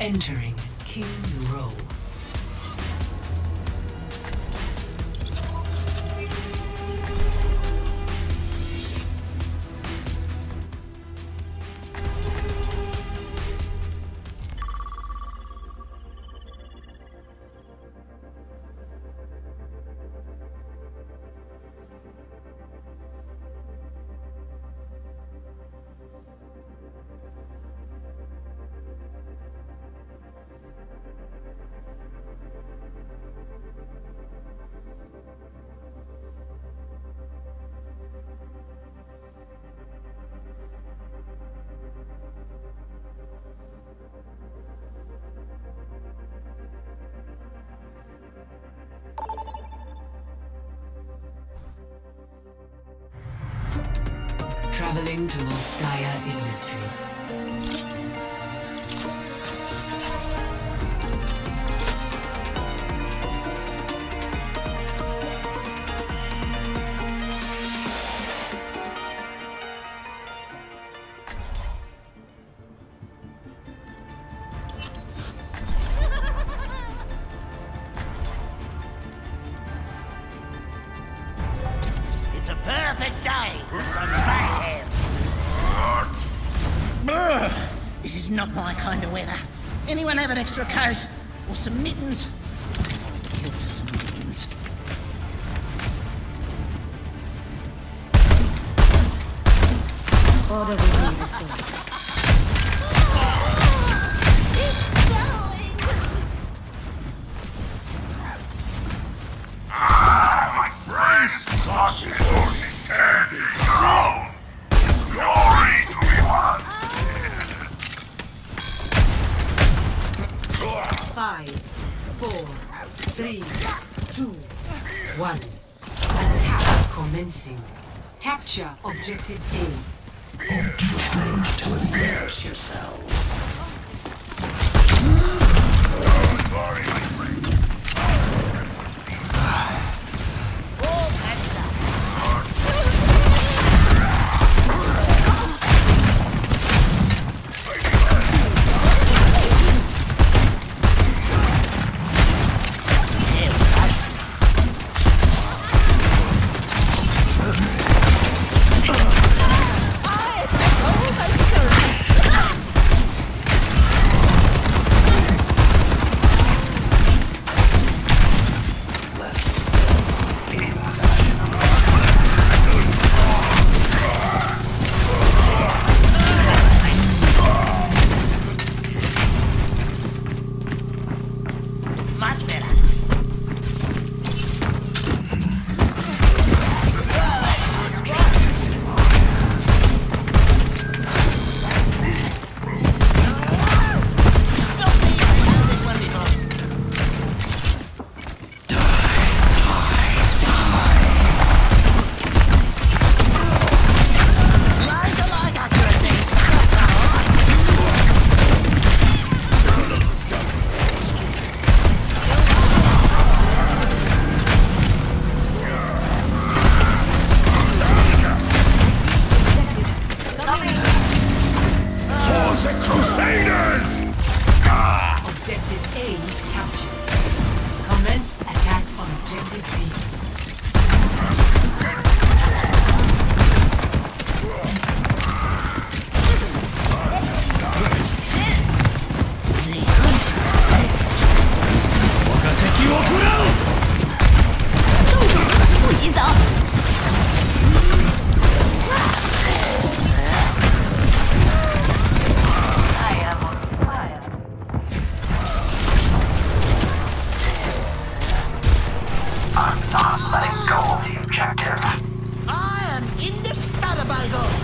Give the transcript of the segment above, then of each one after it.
Entering King's Row. Traveling to Volskaya Industries. It's a perfect day for some mayhem. This is not my kind of weather. Anyone have an extra coat? Or some mittens? Five, four, three, two, one. Attack commencing. Capture objective A. Glory, algo.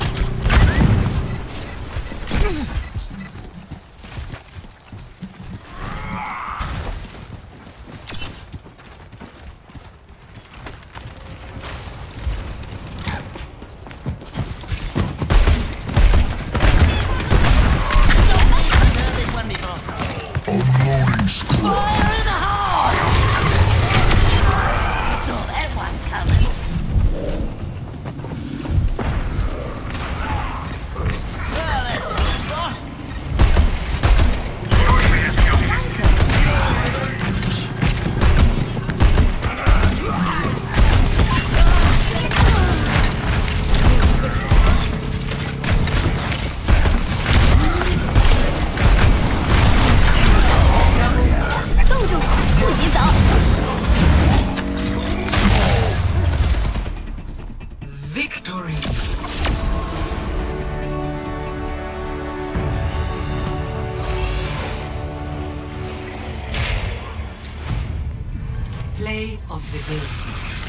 Of the game.